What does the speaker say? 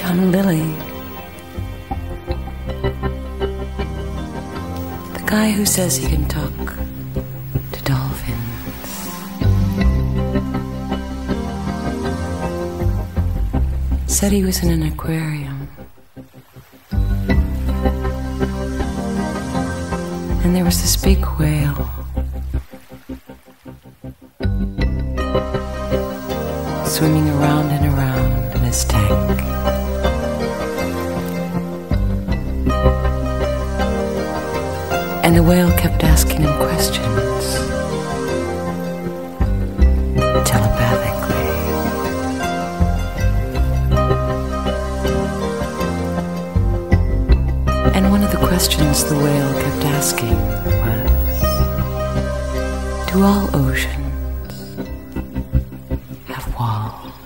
John Lilly. The guy who says he can talk to dolphins. Said he was in an aquarium. And there was this big whale. Swimming around and around in his tank. And the whale kept asking him questions telepathically. And one of the questions the whale kept asking was Do all oceans have walls?